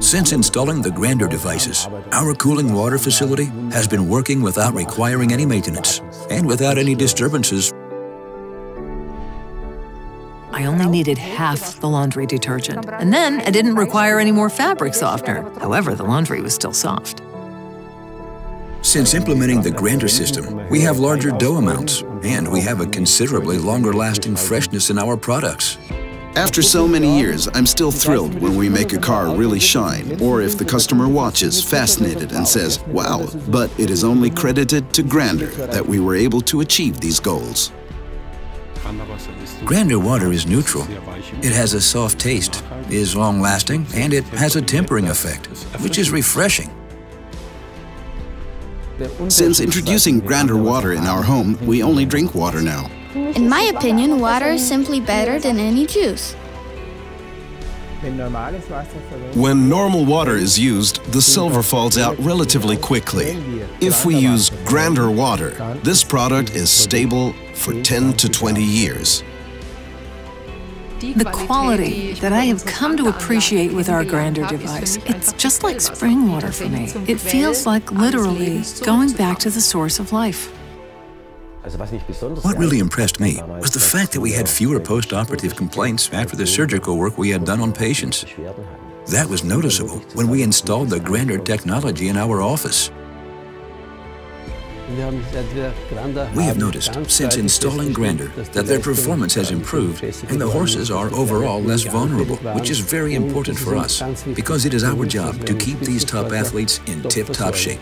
Since installing the Grander devices, our cooling water facility has been working without requiring any maintenance and without any disturbances. I only needed half the laundry detergent, and then I didn't require any more fabric softener. However, the laundry was still soft. Since implementing the Grander system, we have larger dough amounts, and we have a considerably longer lasting freshness in our products. After so many years, I'm still thrilled when we make a car really shine, or if the customer watches, fascinated, and says, wow, but it is only credited to Grander that we were able to achieve these goals. Grander water is neutral. It has a soft taste, is long-lasting, and it has a tempering effect, which is refreshing. Since introducing Grander water in our home, we only drink water now. In my opinion, water is simply better than any juice. When normal water is used, the silver falls out relatively quickly. If we use Grander water, this product is stable for 10 to 20 years. The quality that I have come to appreciate with our Grander device, it's just like spring water for me. It feels like literally going back to the source of life. What really impressed me was the fact that we had fewer post-operative complaints after the surgical work we had done on patients. That was noticeable when we installed the Grander technology in our office. We have noticed, since installing Grander, that their performance has improved and the horses are overall less vulnerable, which is very important for us, because it is our job to keep these top athletes in tip-top shape.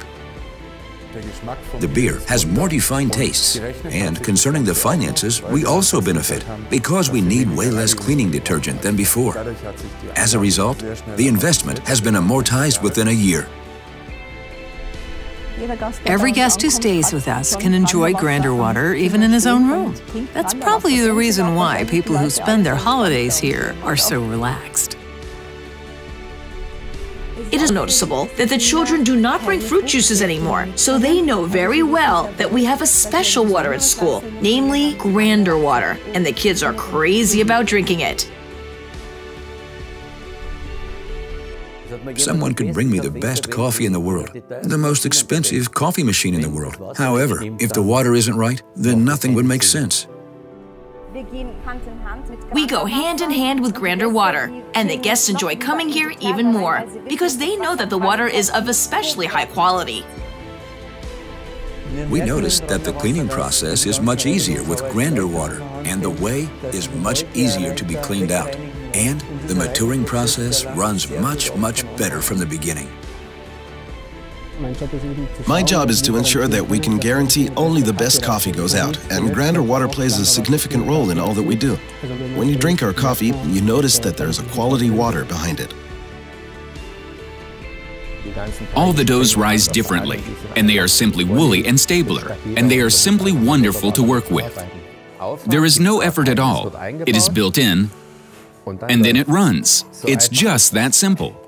The beer has more defined tastes, and concerning the finances, we also benefit because we need way less cleaning detergent than before. As a result, the investment has been amortized within a year. Every guest who stays with us can enjoy Grander water even in his own room. That's probably the reason why people who spend their holidays here are so relaxed. It is noticeable that the children do not bring fruit juices anymore, so they know very well that we have a special water at school, namely Grander water, and the kids are crazy about drinking it. Someone could bring me the best coffee in the world, the most expensive coffee machine in the world. However, if the water isn't right, then nothing would make sense. We go hand in hand with Grander Water, and the guests enjoy coming here even more because they know that the water is of especially high quality. We noticed that the cleaning process is much easier with Grander water, and the whey is much easier to be cleaned out. And the maturing process runs much, much better from the beginning. My job is to ensure that we can guarantee only the best coffee goes out, and Grander Water plays a significant role in all that we do. When you drink our coffee, you notice that there's a quality water behind it. All the doughs rise differently, and they are simply woolly and stabler, and they are simply wonderful to work with. There is no effort at all. It is built in, and then it runs. It's just that simple.